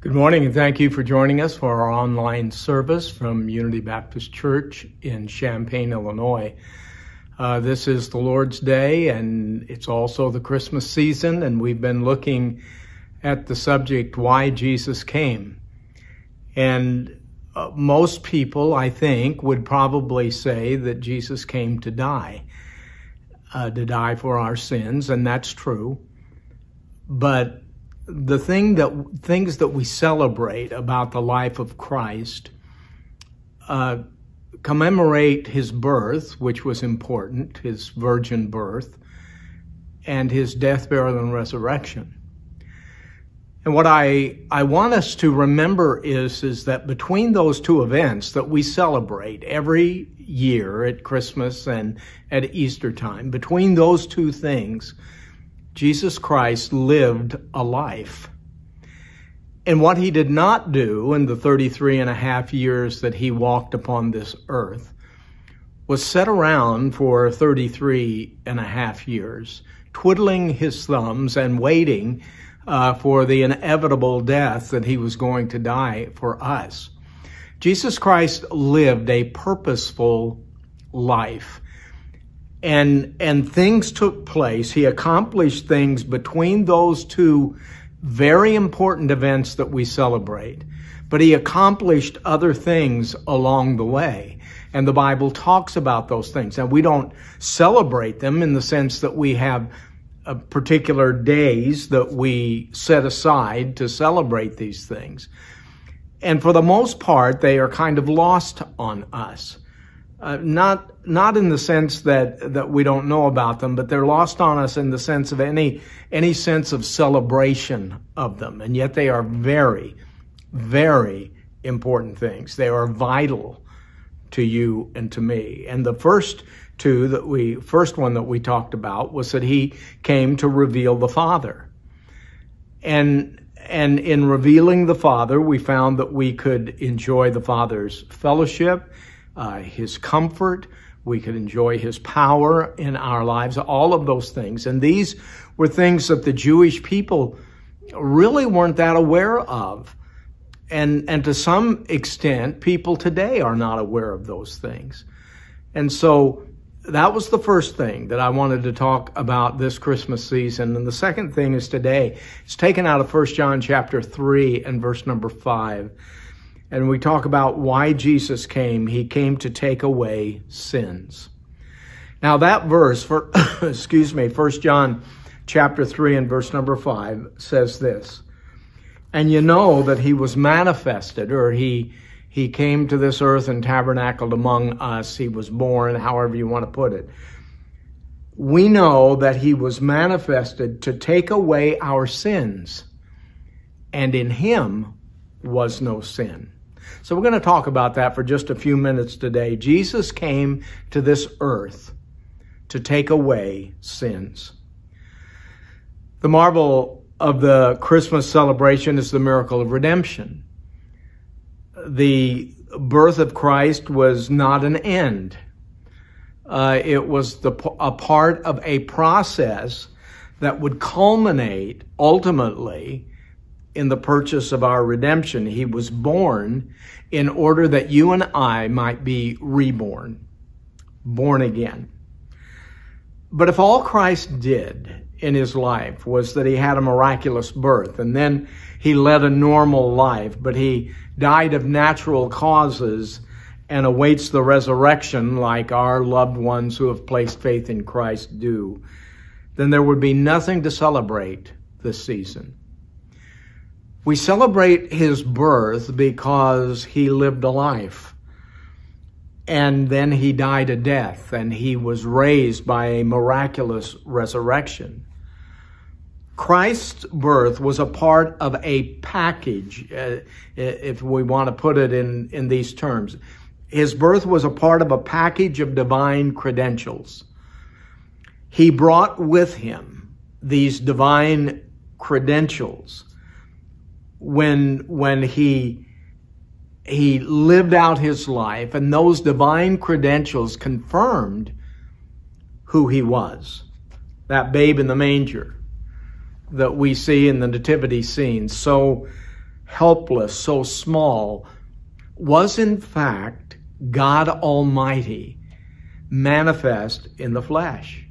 Good morning and thank you for joining us for our online service from Unity Baptist Church in Champaign, Illinois. Uh, this is the Lord's Day and it's also the Christmas season and we've been looking at the subject, why Jesus came. And uh, most people, I think, would probably say that Jesus came to die, uh, to die for our sins, and that's true. But the thing that things that we celebrate about the life of Christ uh, commemorate his birth, which was important, his virgin birth, and his death, burial, and resurrection. And what I, I want us to remember is, is that between those two events that we celebrate every year at Christmas and at Easter time, between those two things, Jesus Christ lived a life. And what he did not do in the 33 and a half years that he walked upon this earth was sit around for 33 and a half years, twiddling his thumbs and waiting uh, for the inevitable death that he was going to die for us. Jesus Christ lived a purposeful life and and things took place. He accomplished things between those two very important events that we celebrate. But he accomplished other things along the way. And the Bible talks about those things. And we don't celebrate them in the sense that we have uh, particular days that we set aside to celebrate these things. And for the most part, they are kind of lost on us. Uh, not not in the sense that that we don't know about them, but they're lost on us in the sense of any any sense of celebration of them, and yet they are very, very important things. They are vital to you and to me. And the first two that we first one that we talked about was that he came to reveal the Father, and and in revealing the Father, we found that we could enjoy the Father's fellowship uh, his comfort. We could enjoy his power in our lives, all of those things. And these were things that the Jewish people really weren't that aware of. And, and to some extent, people today are not aware of those things. And so that was the first thing that I wanted to talk about this Christmas season. And the second thing is today. It's taken out of 1 John chapter 3 and verse number 5 and we talk about why Jesus came. He came to take away sins. Now that verse, for excuse me, First John chapter 3 and verse number 5 says this. And you know that he was manifested, or he he came to this earth and tabernacled among us. He was born, however you want to put it. We know that he was manifested to take away our sins, and in him was no sin. So we're going to talk about that for just a few minutes today. Jesus came to this earth to take away sins. The marvel of the Christmas celebration is the miracle of redemption. The birth of Christ was not an end. Uh, it was the, a part of a process that would culminate ultimately in the purchase of our redemption. He was born in order that you and I might be reborn, born again. But if all Christ did in his life was that he had a miraculous birth and then he led a normal life, but he died of natural causes and awaits the resurrection like our loved ones who have placed faith in Christ do, then there would be nothing to celebrate this season. We celebrate his birth because he lived a life. And then he died a death and he was raised by a miraculous resurrection. Christ's birth was a part of a package, uh, if we want to put it in, in these terms. His birth was a part of a package of divine credentials. He brought with him these divine credentials when when he he lived out his life and those divine credentials confirmed who he was that babe in the manger that we see in the nativity scene so helpless, so small, was in fact God Almighty manifest in the flesh.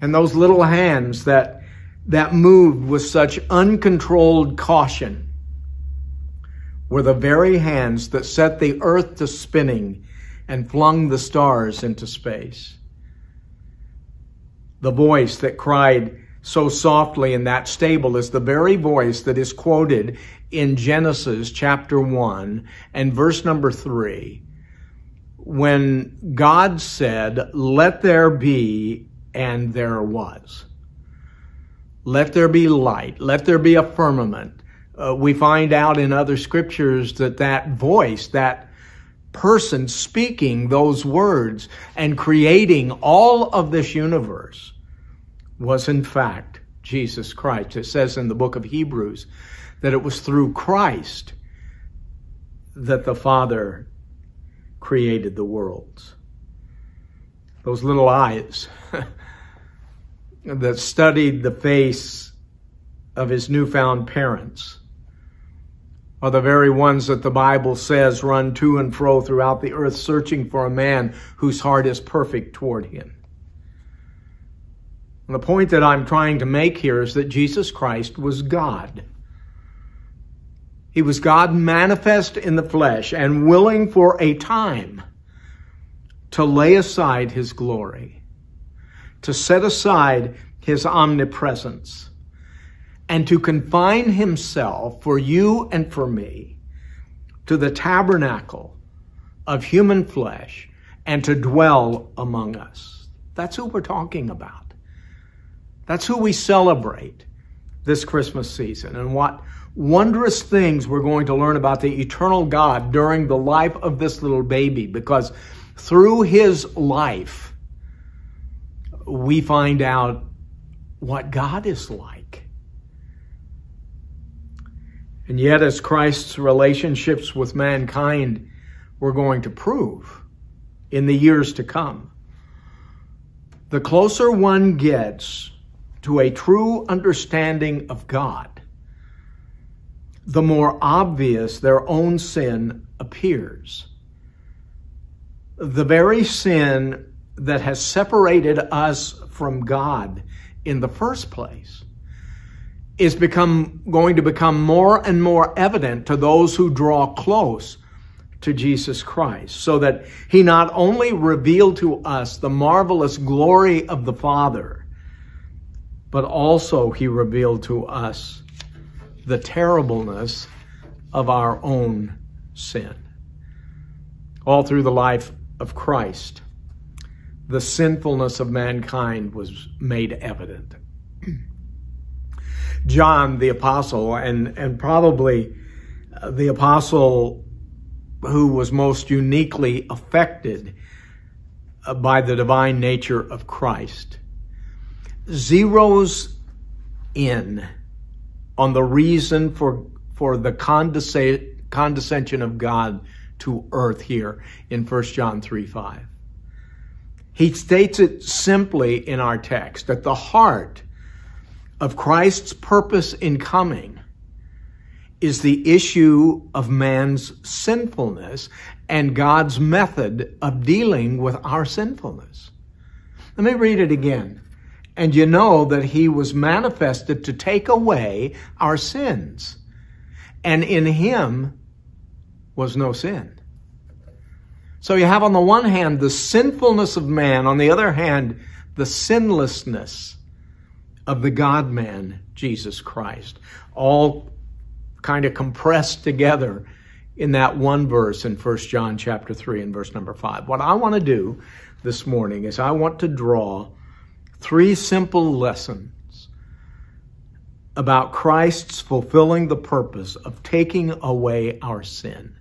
And those little hands that, that moved with such uncontrolled caution were the very hands that set the earth to spinning and flung the stars into space. The voice that cried so softly in that stable is the very voice that is quoted in Genesis chapter 1 and verse number 3 when God said, Let there be, and there was. Let there be light. Let there be a firmament. Uh, we find out in other scriptures that that voice, that person speaking those words and creating all of this universe was in fact Jesus Christ. It says in the book of Hebrews that it was through Christ that the Father created the worlds. Those little eyes that studied the face of his newfound parents are the very ones that the Bible says run to and fro throughout the earth searching for a man whose heart is perfect toward him. And the point that I'm trying to make here is that Jesus Christ was God. He was God manifest in the flesh and willing for a time to lay aside his glory, to set aside his omnipresence, and to confine himself for you and for me to the tabernacle of human flesh and to dwell among us. That's who we're talking about. That's who we celebrate this Christmas season and what wondrous things we're going to learn about the eternal God during the life of this little baby because through his life, we find out what God is like. And yet, as Christ's relationships with mankind we're going to prove in the years to come, the closer one gets to a true understanding of God, the more obvious their own sin appears. The very sin that has separated us from God in the first place is become going to become more and more evident to those who draw close to Jesus Christ so that he not only revealed to us the marvelous glory of the Father but also he revealed to us the terribleness of our own sin. All through the life of Christ, the sinfulness of mankind was made evident. John the apostle, and, and probably uh, the apostle who was most uniquely affected uh, by the divine nature of Christ, zeroes in on the reason for, for the condescension of God to earth here in 1 John 3 5. He states it simply in our text that the heart of Christ's purpose in coming is the issue of man's sinfulness and God's method of dealing with our sinfulness. Let me read it again. And you know that he was manifested to take away our sins. And in him was no sin. So you have on the one hand the sinfulness of man, on the other hand, the sinlessness of the God man, Jesus Christ, all kind of compressed together in that one verse in 1 John chapter 3 and verse number 5. What I want to do this morning is I want to draw three simple lessons about Christ's fulfilling the purpose of taking away our sin.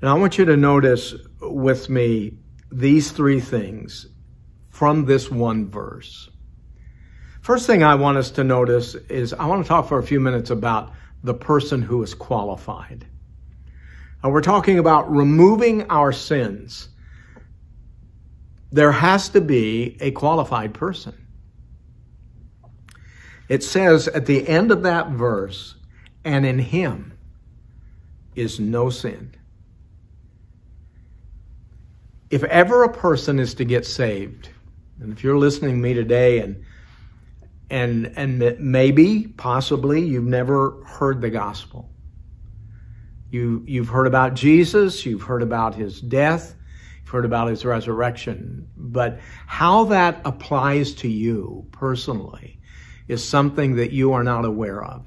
And I want you to notice with me these three things from this one verse. First thing I want us to notice is I want to talk for a few minutes about the person who is qualified. Now we're talking about removing our sins there has to be a qualified person. It says at the end of that verse, and in him is no sin. If ever a person is to get saved, and if you're listening to me today and and and maybe possibly you've never heard the gospel. You you've heard about Jesus, you've heard about his death, you've heard about his resurrection, but how that applies to you personally is something that you are not aware of.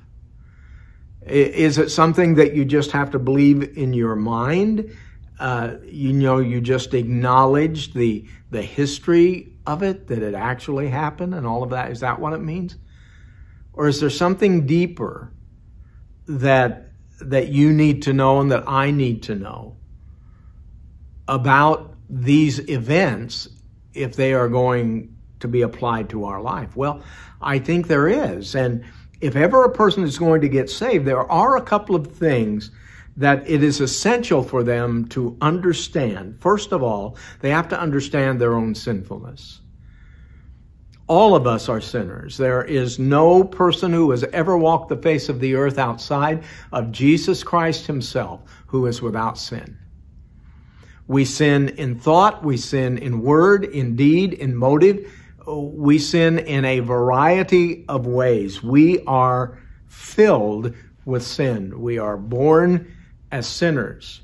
Is it something that you just have to believe in your mind? Uh, you know, you just acknowledge the the history of it, that it actually happened, and all of that. Is that what it means, or is there something deeper that that you need to know and that I need to know about these events if they are going to be applied to our life? Well, I think there is, and if ever a person is going to get saved, there are a couple of things that it is essential for them to understand. First of all, they have to understand their own sinfulness. All of us are sinners. There is no person who has ever walked the face of the earth outside of Jesus Christ himself who is without sin. We sin in thought, we sin in word, in deed, in motive. We sin in a variety of ways. We are filled with sin. We are born as sinners,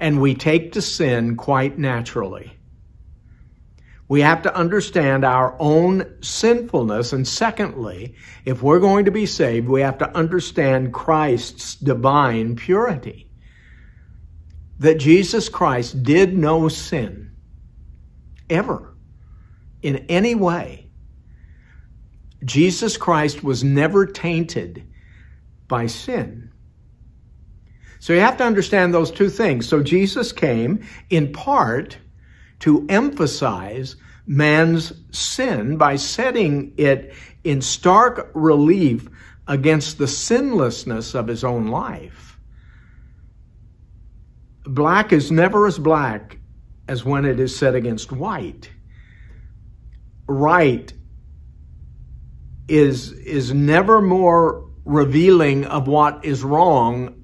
and we take to sin quite naturally. We have to understand our own sinfulness. And secondly, if we're going to be saved, we have to understand Christ's divine purity. That Jesus Christ did no sin ever in any way. Jesus Christ was never tainted by sin. So you have to understand those two things. So Jesus came in part to emphasize man's sin by setting it in stark relief against the sinlessness of his own life. Black is never as black as when it is set against white. Right is, is never more revealing of what is wrong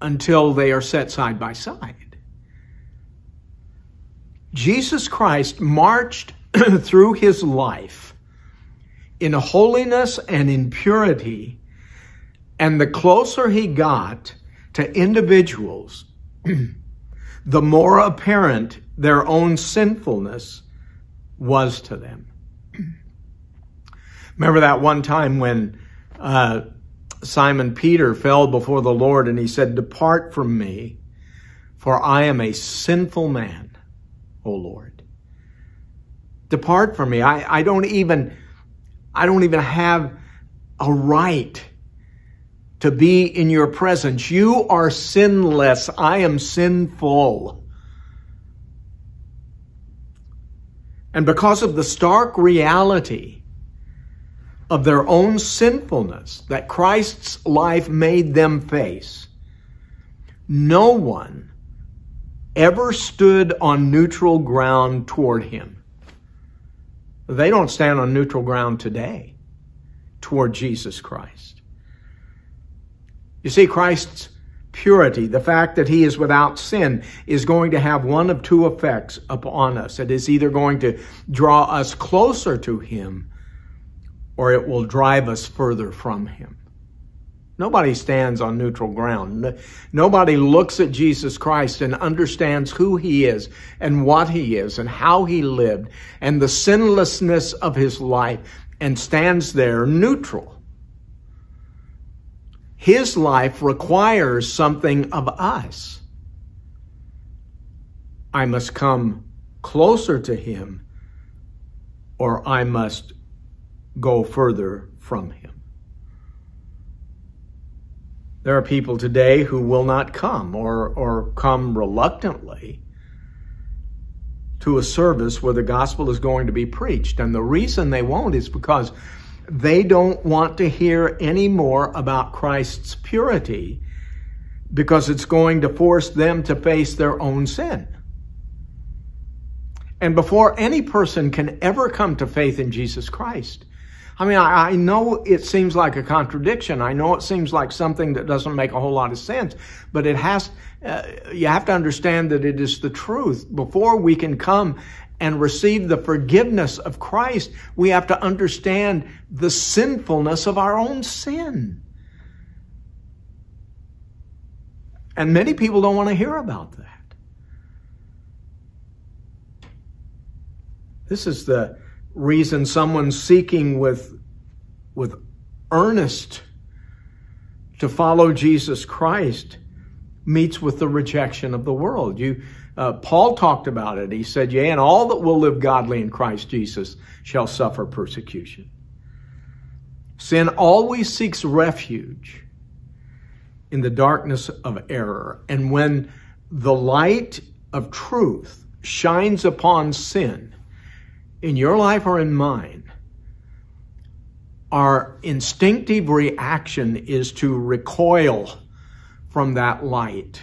until they are set side by side. Jesus Christ marched through his life in holiness and in purity, and the closer he got to individuals, the more apparent their own sinfulness was to them. Remember that one time when uh, Simon Peter fell before the Lord and he said, Depart from me, for I am a sinful man, O Lord. Depart from me. I, I don't even, I don't even have a right to be in your presence. You are sinless. I am sinful. And because of the stark reality of their own sinfulness that Christ's life made them face, no one ever stood on neutral ground toward him. They don't stand on neutral ground today toward Jesus Christ. You see, Christ's purity, the fact that he is without sin, is going to have one of two effects upon us. It is either going to draw us closer to him or it will drive us further from him. Nobody stands on neutral ground. Nobody looks at Jesus Christ and understands who he is and what he is and how he lived and the sinlessness of his life and stands there neutral. His life requires something of us. I must come closer to him or I must go further from him. There are people today who will not come or, or come reluctantly to a service where the gospel is going to be preached. And the reason they won't is because they don't want to hear any more about Christ's purity because it's going to force them to face their own sin. And before any person can ever come to faith in Jesus Christ, I mean, I, I, know it seems like a contradiction. I know it seems like something that doesn't make a whole lot of sense, but it has, uh, you have to understand that it is the truth. Before we can come and receive the forgiveness of Christ, we have to understand the sinfulness of our own sin. And many people don't want to hear about that. This is the reason someone seeking with, with earnest to follow Jesus Christ meets with the rejection of the world. You, uh, Paul talked about it. He said, Yea, and all that will live godly in Christ Jesus shall suffer persecution. Sin always seeks refuge in the darkness of error. And when the light of truth shines upon sin, in your life or in mine, our instinctive reaction is to recoil from that light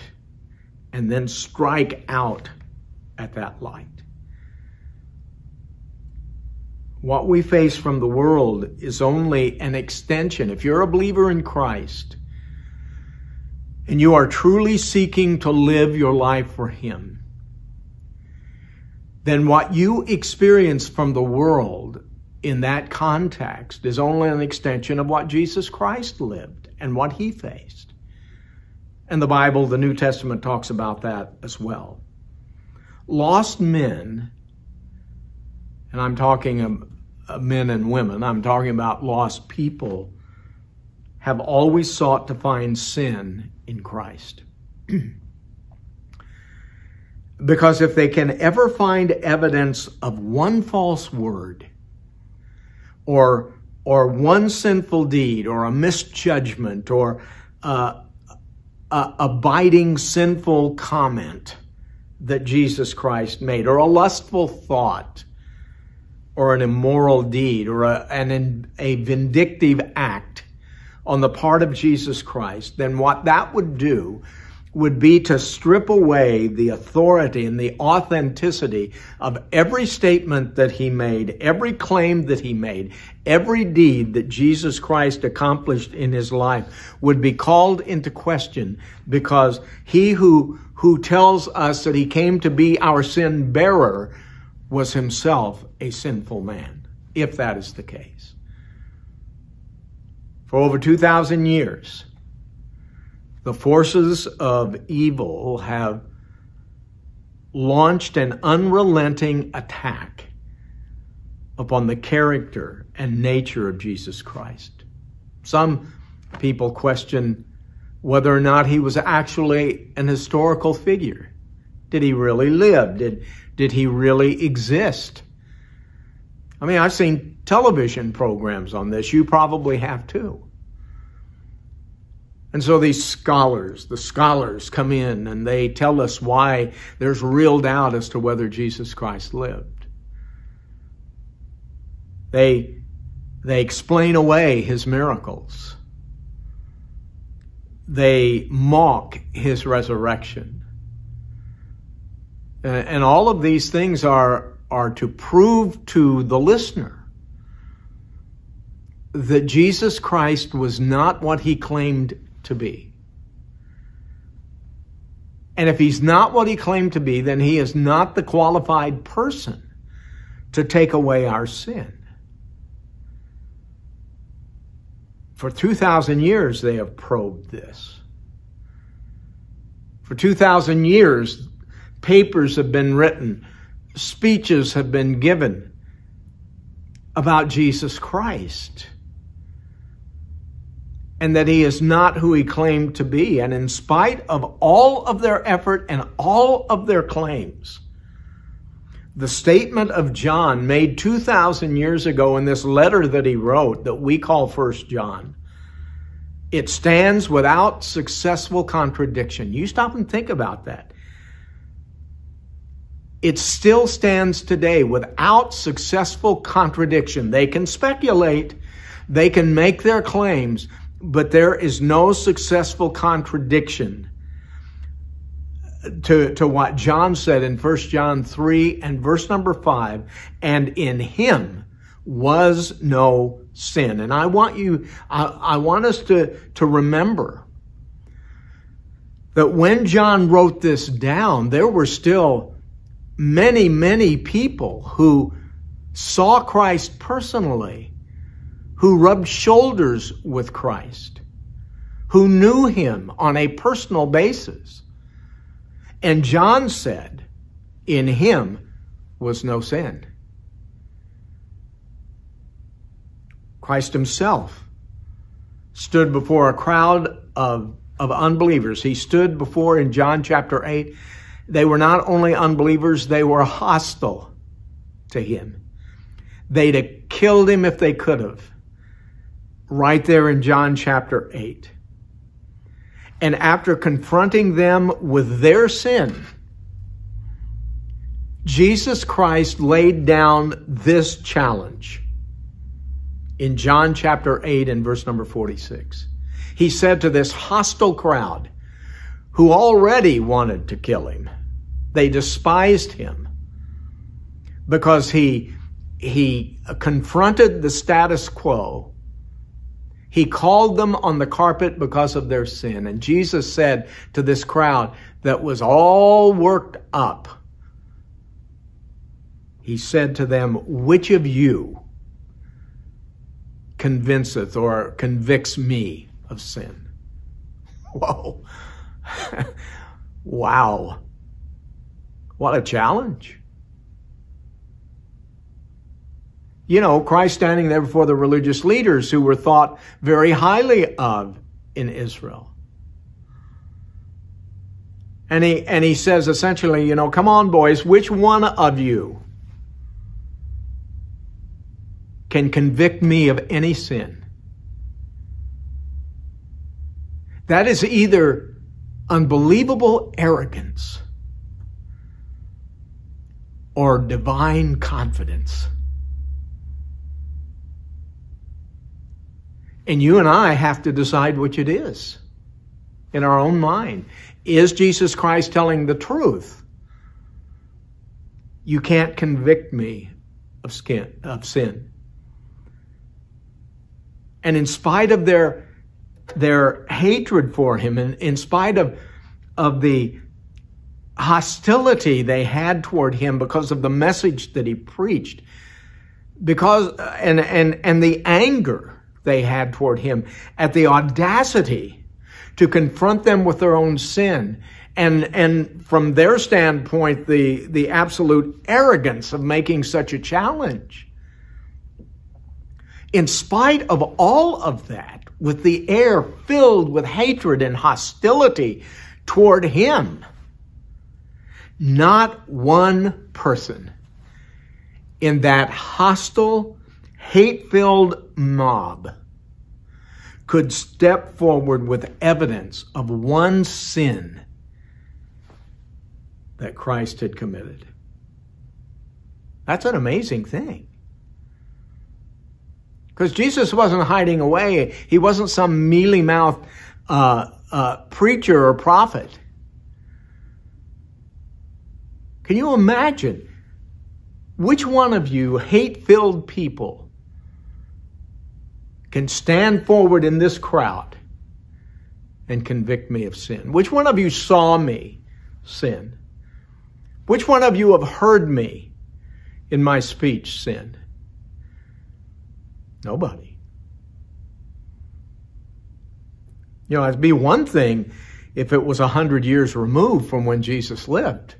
and then strike out at that light. What we face from the world is only an extension. If you're a believer in Christ and you are truly seeking to live your life for Him, then what you experience from the world in that context is only an extension of what Jesus Christ lived and what he faced. And the Bible, the New Testament, talks about that as well. Lost men, and I'm talking of men and women, I'm talking about lost people, have always sought to find sin in Christ. Because if they can ever find evidence of one false word or, or one sinful deed or a misjudgment or uh, a, a biting sinful comment that Jesus Christ made or a lustful thought or an immoral deed or a, an, a vindictive act on the part of Jesus Christ, then what that would do would be to strip away the authority and the authenticity of every statement that he made, every claim that he made, every deed that Jesus Christ accomplished in his life would be called into question because he who, who tells us that he came to be our sin bearer was himself a sinful man, if that is the case. For over 2,000 years, the forces of evil have launched an unrelenting attack upon the character and nature of Jesus Christ. Some people question whether or not he was actually an historical figure. Did he really live? Did, did he really exist? I mean, I've seen television programs on this. You probably have too. And so these scholars, the scholars come in and they tell us why there's real doubt as to whether Jesus Christ lived. They, they explain away his miracles. They mock his resurrection. And all of these things are, are to prove to the listener that Jesus Christ was not what he claimed to be. And if he's not what he claimed to be, then he is not the qualified person to take away our sin. For 2,000 years, they have probed this. For 2,000 years, papers have been written, speeches have been given about Jesus Christ and that he is not who he claimed to be. And in spite of all of their effort and all of their claims, the statement of John made 2,000 years ago in this letter that he wrote that we call First John, it stands without successful contradiction. You stop and think about that. It still stands today without successful contradiction. They can speculate, they can make their claims, but there is no successful contradiction to, to what John said in 1 John 3 and verse number 5. And in him was no sin. And I want you, I, I want us to, to remember that when John wrote this down, there were still many, many people who saw Christ personally, who rubbed shoulders with Christ, who knew him on a personal basis. And John said, in him was no sin. Christ himself stood before a crowd of, of unbelievers. He stood before in John chapter 8. They were not only unbelievers, they were hostile to him. They'd have killed him if they could have. Right there in John chapter 8. And after confronting them with their sin, Jesus Christ laid down this challenge in John chapter 8 and verse number 46. He said to this hostile crowd who already wanted to kill him, they despised him because he, he confronted the status quo. He called them on the carpet because of their sin. And Jesus said to this crowd that was all worked up, He said to them, Which of you convinceth or convicts me of sin. Whoa. wow. What a challenge. You know, Christ standing there before the religious leaders who were thought very highly of in Israel. And he, and he says essentially, you know, come on, boys, which one of you can convict me of any sin. That is either unbelievable arrogance or divine confidence. And you and I have to decide which it is in our own mind. Is Jesus Christ telling the truth? You can't convict me of, skin, of sin. And in spite of their, their hatred for him, and in spite of, of the hostility they had toward him because of the message that he preached, because, and, and, and the anger they had toward him at the audacity to confront them with their own sin. And and from their standpoint the the absolute arrogance of making such a challenge. In spite of all of that, with the air filled with hatred and hostility toward him, not one person in that hostile, hate filled mob could step forward with evidence of one sin that Christ had committed. That's an amazing thing. Because Jesus wasn't hiding away. He wasn't some mealy mouthed uh, uh, preacher or prophet. Can you imagine which one of you hate filled people can stand forward in this crowd and convict me of sin? Which one of you saw me sin? Which one of you have heard me in my speech sin? Nobody. You know, it'd be one thing if it was a hundred years removed from when Jesus lived.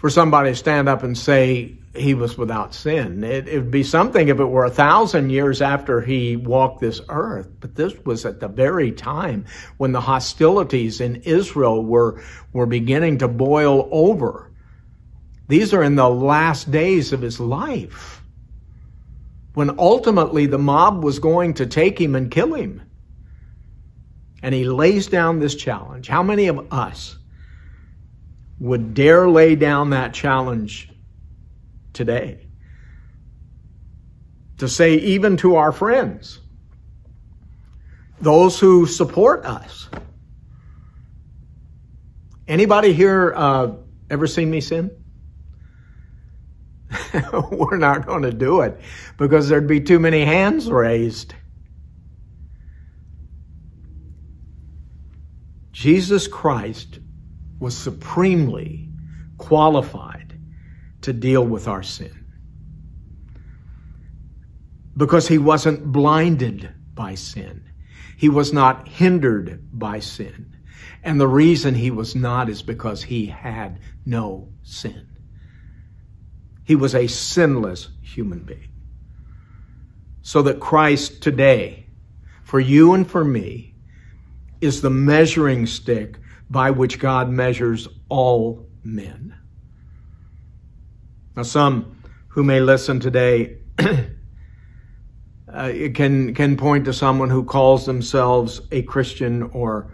For somebody to stand up and say he was without sin. It, would be something if it were a thousand years after he walked this earth. But this was at the very time when the hostilities in Israel were, were beginning to boil over. These are in the last days of his life when ultimately the mob was going to take him and kill him. And he lays down this challenge. How many of us would dare lay down that challenge today? To say, even to our friends, those who support us. Anybody here uh, ever seen me sin? we're not going to do it because there'd be too many hands raised. Jesus Christ was supremely qualified to deal with our sin because he wasn't blinded by sin. He was not hindered by sin. And the reason he was not is because he had no sin. He was a sinless human being. So that Christ today, for you and for me, is the measuring stick by which God measures all men. Now, some who may listen today uh, can can point to someone who calls themselves a Christian or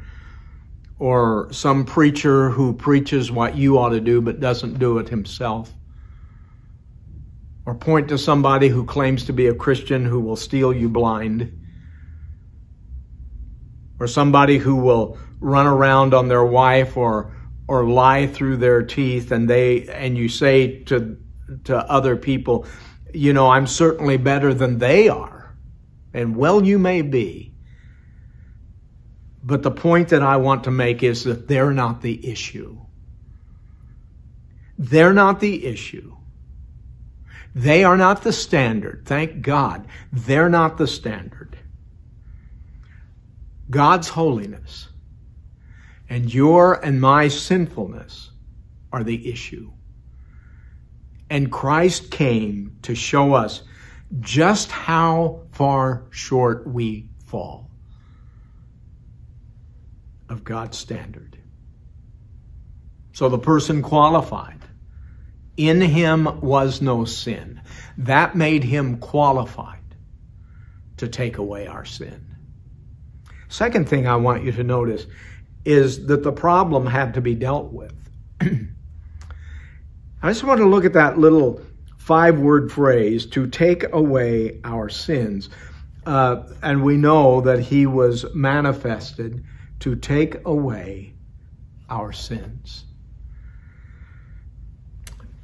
or some preacher who preaches what you ought to do but doesn't do it himself. Or point to somebody who claims to be a Christian who will steal you blind or somebody who will run around on their wife or or lie through their teeth and they and you say to to other people you know i'm certainly better than they are and well you may be. But the point that i want to make is that they're not the issue. They're not the issue. They are not the standard. Thank god. They're not the standard. God's holiness and your and my sinfulness are the issue. And Christ came to show us just how far short we fall of God's standard. So the person qualified. In him was no sin. That made him qualified to take away our sin. Second thing I want you to notice is that the problem had to be dealt with. I just want to look at that little five word phrase to take away our sins. Uh, and we know that he was manifested to take away our sins.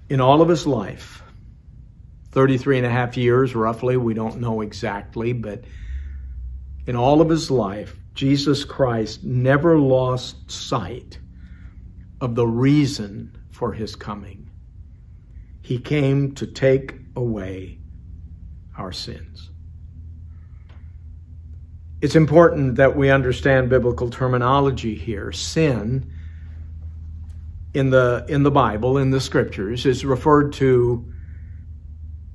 In all of his life, 33 and a half years roughly, we don't know exactly, but in all of his life, Jesus Christ never lost sight of the reason for his coming. He came to take away our sins. It's important that we understand biblical terminology here. Sin in the in the Bible, in the scriptures, is referred to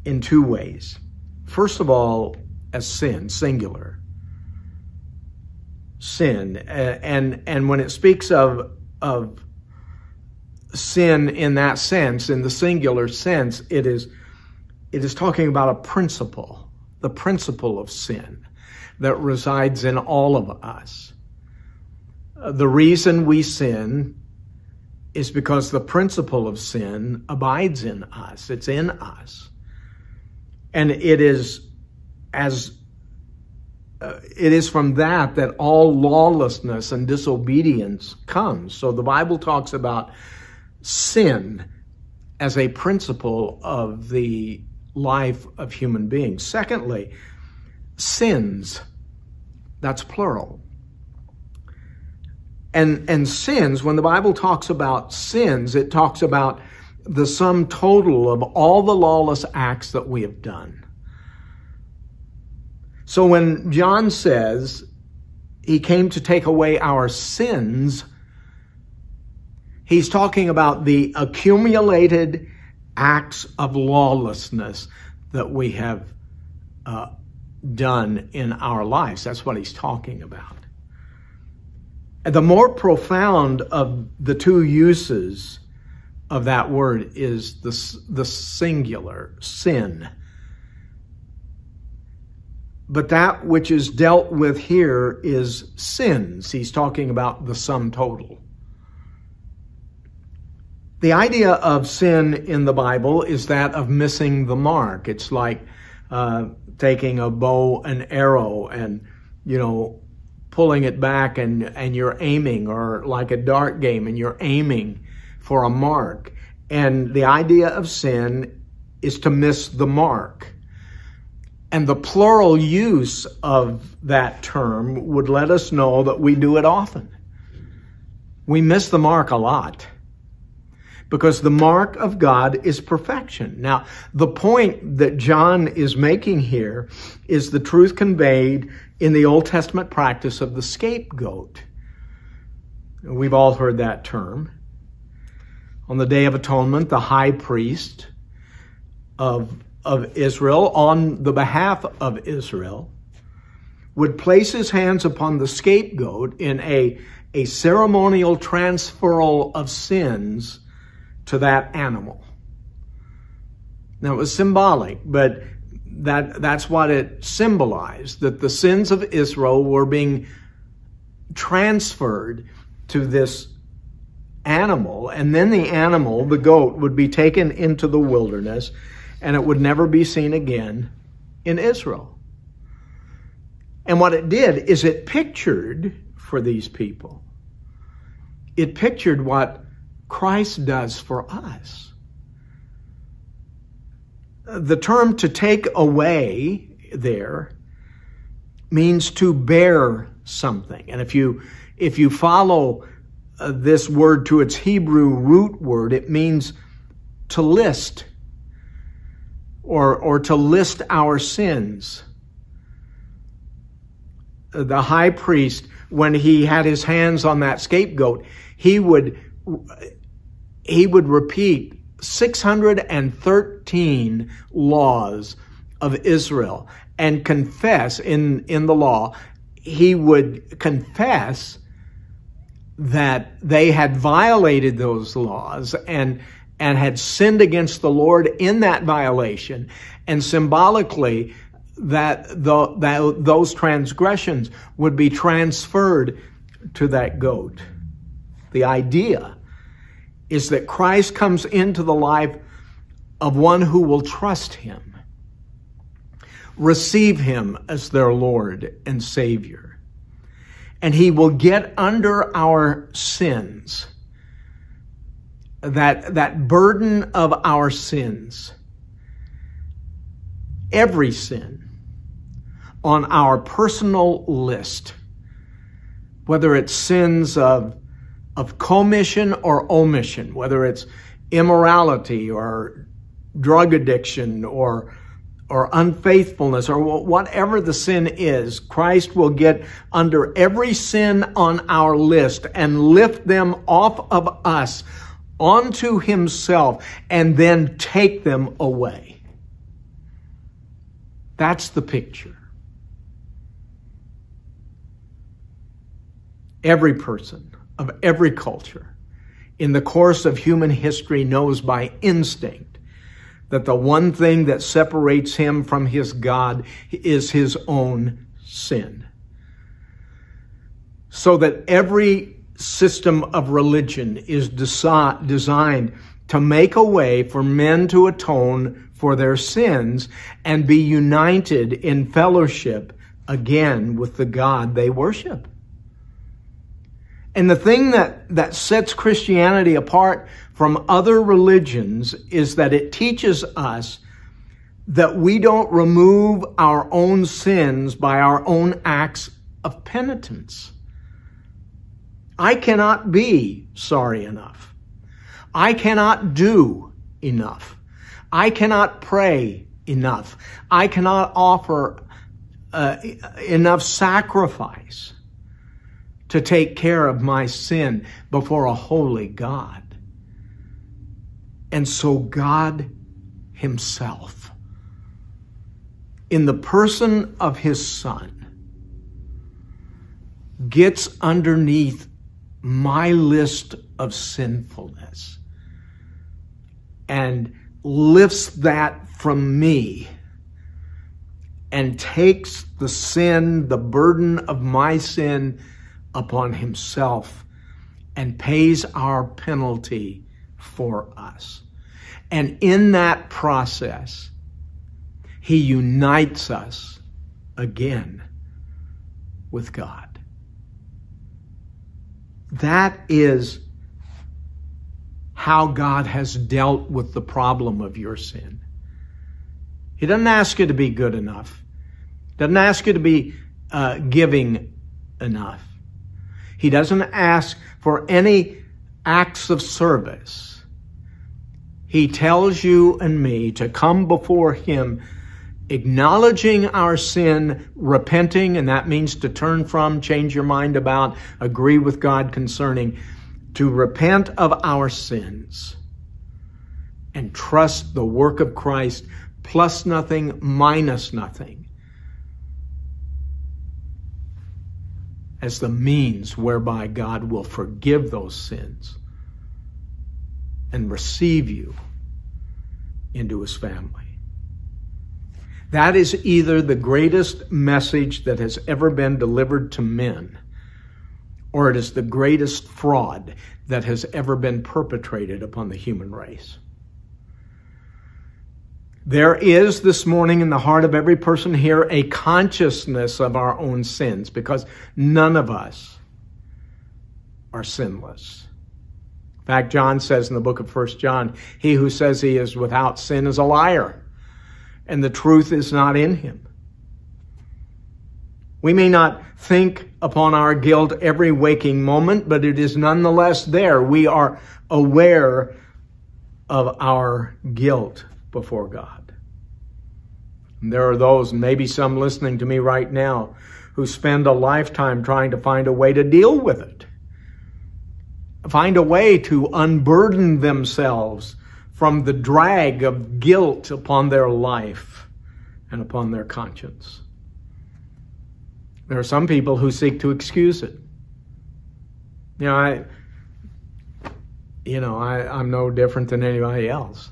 in two ways. First of all, as sin, singular sin. And, and when it speaks of, of sin in that sense, in the singular sense, it is, it is talking about a principle, the principle of sin that resides in all of us. The reason we sin is because the principle of sin abides in us. It's in us. And it is as uh, it is from that that all lawlessness and disobedience comes. So the Bible talks about sin as a principle of the life of human beings. Secondly, sins, that's plural. And, and sins, when the Bible talks about sins, it talks about the sum total of all the lawless acts that we have done. So when John says he came to take away our sins, he's talking about the accumulated acts of lawlessness that we have uh, done in our lives. That's what he's talking about. And the more profound of the two uses of that word is the, the singular, sin. But that which is dealt with here is sins. He's talking about the sum total. The idea of sin in the Bible is that of missing the mark. It's like uh, taking a bow and arrow and, you know, pulling it back and, and you're aiming, or like a dart game and you're aiming for a mark. And the idea of sin is to miss the mark. And the plural use of that term would let us know that we do it often. We miss the mark a lot because the mark of God is perfection. Now, the point that John is making here is the truth conveyed in the Old Testament practice of the scapegoat. We've all heard that term. On the Day of Atonement, the high priest of, of Israel, on the behalf of Israel, would place his hands upon the scapegoat in a, a ceremonial transferal of sins to that animal. Now, it was symbolic, but that, that's what it symbolized, that the sins of Israel were being transferred to this animal, and then the animal, the goat, would be taken into the wilderness, and it would never be seen again in Israel. And what it did is it pictured for these people, it pictured what Christ does for us. The term to take away there means to bear something. And if you if you follow uh, this word to its Hebrew root word, it means to list or, or to list our sins. The high priest, when he had his hands on that scapegoat, he would, he would repeat 613 laws of Israel and confess in, in the law, he would confess that they had violated those laws and and had sinned against the Lord in that violation, and symbolically that, the, that those transgressions would be transferred to that goat. The idea is that Christ comes into the life of one who will trust him, receive him as their Lord and Savior and he will get under our sins. That, that burden of our sins, every sin on our personal list, whether it's sins of, of commission or omission, whether it's immorality or drug addiction or or unfaithfulness or whatever the sin is, Christ will get under every sin on our list and lift them off of us onto himself and then take them away. That's the picture. Every person of every culture in the course of human history knows by instinct that the one thing that separates him from his God is his own sin. So that every system of religion is desi- designed to make a way for men to atone for their sins and be united in fellowship again with the God they worship. And the thing that, that sets Christianity apart from other religions is that it teaches us that we don't remove our own sins by our own acts of penitence. I cannot be sorry enough. I cannot do enough. I cannot pray enough. I cannot offer uh, enough sacrifice to take care of my sin before a holy God. And so God himself, in the person of his son, gets underneath my list of sinfulness and lifts that from me and takes the sin, the burden of my sin upon himself and pays our penalty for us. And in that process, he unites us again with God. That is how God has dealt with the problem of your sin. He doesn't ask you to be good enough. Doesn't ask you to be uh, giving enough. He doesn't ask for any acts of service. He tells you and me to come before Him acknowledging our sin, repenting, and that means to turn from, change your mind about, agree with God concerning, to repent of our sins and trust the work of Christ plus nothing, minus nothing as the means whereby God will forgive those sins and receive you into his family. That is either the greatest message that has ever been delivered to men, or it is the greatest fraud that has ever been perpetrated upon the human race. There is this morning in the heart of every person here a consciousness of our own sins because none of us are sinless. In fact, John says in the book of First John, he who says he is without sin is a liar and the truth is not in him. We may not think upon our guilt every waking moment, but it is nonetheless there. We are aware of our guilt before God. And there are those, maybe some listening to me right now, who spend a lifetime trying to find a way to deal with it. Find a way to unburden themselves from the drag of guilt upon their life and upon their conscience. There are some people who seek to excuse it. You know, I, you know, I, I'm no different than anybody else.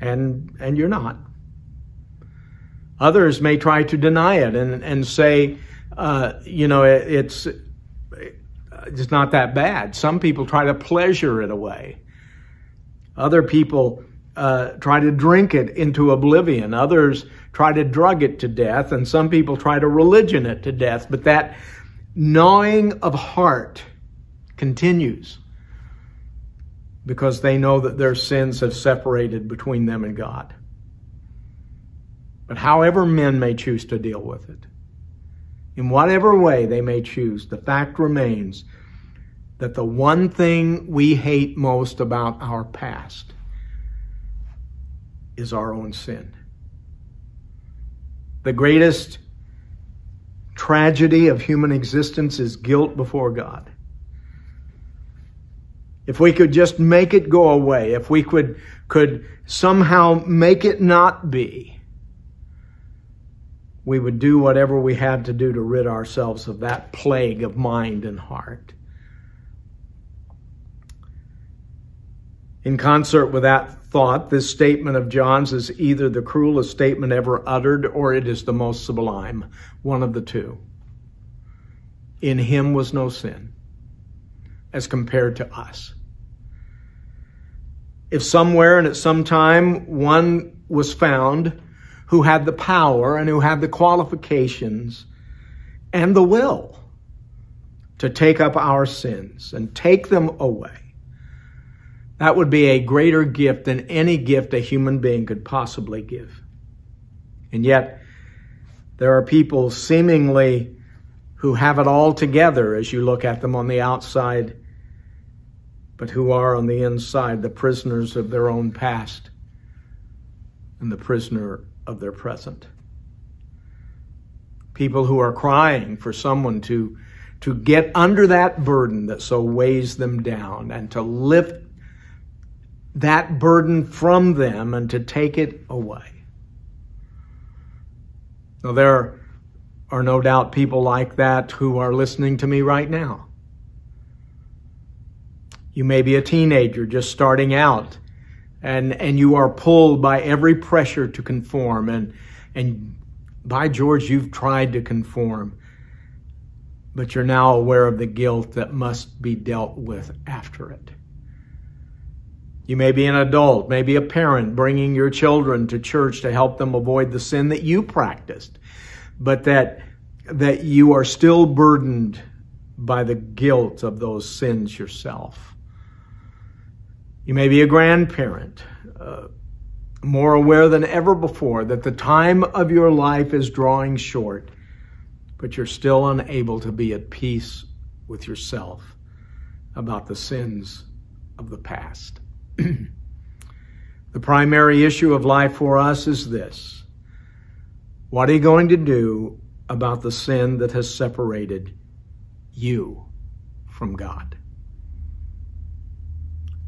And, and you're not. Others may try to deny it and, and say, uh, you know, it, it's, it's not that bad. Some people try to pleasure it away. Other people uh, try to drink it into oblivion. Others try to drug it to death. And some people try to religion it to death. But that gnawing of heart continues because they know that their sins have separated between them and God. But however men may choose to deal with it, in whatever way they may choose, the fact remains that the one thing we hate most about our past is our own sin. The greatest tragedy of human existence is guilt before God. If we could just make it go away, if we could, could somehow make it not be, we would do whatever we had to do to rid ourselves of that plague of mind and heart. In concert with that thought, this statement of John's is either the cruelest statement ever uttered or it is the most sublime, one of the two. In him was no sin as compared to us. If somewhere and at some time one was found who had the power and who had the qualifications and the will to take up our sins and take them away, that would be a greater gift than any gift a human being could possibly give. And yet, there are people seemingly who have it all together as you look at them on the outside, but who are on the inside the prisoners of their own past and the prisoner of their present. People who are crying for someone to, to get under that burden that so weighs them down and to lift that burden from them and to take it away. Now, there are no doubt people like that who are listening to me right now. You may be a teenager just starting out and, and you are pulled by every pressure to conform and, and by George, you've tried to conform, but you're now aware of the guilt that must be dealt with after it. You may be an adult, maybe a parent bringing your children to church to help them avoid the sin that you practiced, but that, that you are still burdened by the guilt of those sins yourself. You may be a grandparent, uh, more aware than ever before that the time of your life is drawing short, but you're still unable to be at peace with yourself about the sins of the past. the primary issue of life for us is this What are you going to do about the sin that has separated you from God?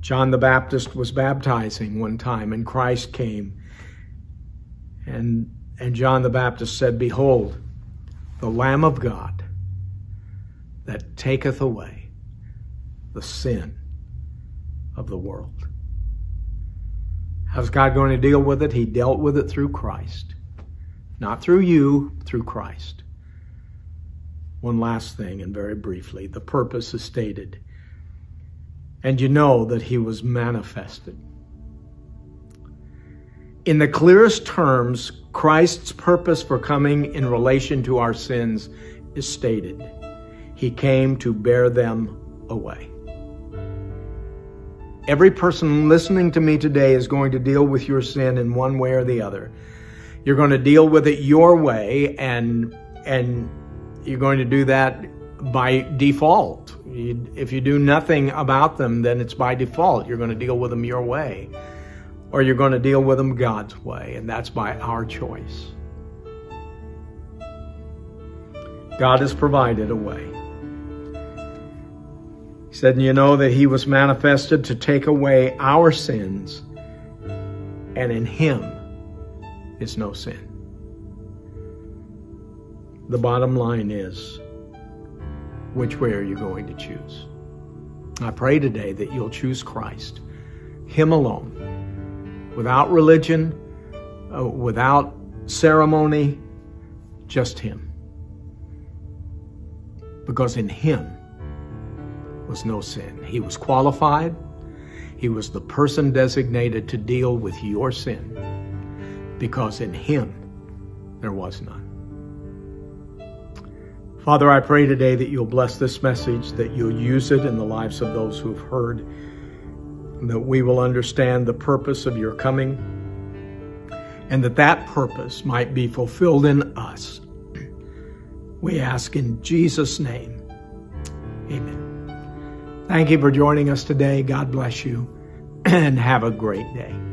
John the Baptist was baptizing one time, and Christ came. And, and John the Baptist said, Behold, the Lamb of God that taketh away the sin of the world. How's God going to deal with it? He dealt with it through Christ. Not through you, through Christ. One last thing, and very briefly, the purpose is stated and you know that he was manifested. In the clearest terms, Christ's purpose for coming in relation to our sins is stated. He came to bear them away. Every person listening to me today is going to deal with your sin in one way or the other. You're going to deal with it your way and and you're going to do that by default. if you do nothing about them, then it's by default. You're going to deal with them your way, or you're going to deal with them God's way, and that's by our choice. God has provided a way. Said, You know that He was manifested to take away our sins, and in Him is no sin. The bottom line is, which way are you going to choose? I pray today that you'll choose Christ, Him alone, without religion, uh, without ceremony, just Him. Because in Him was no sin. He was qualified, He was the person designated to deal with your sin, because in Him there was none. Father, I pray today that you'll bless this message, that you'll use it in the lives of those who've heard, that we will understand the purpose of your coming, and that that purpose might be fulfilled in us. We ask in Jesus' name. Amen. Thank you for joining us today. God bless you, and have a great day.